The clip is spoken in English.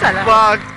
Salah. Fuck.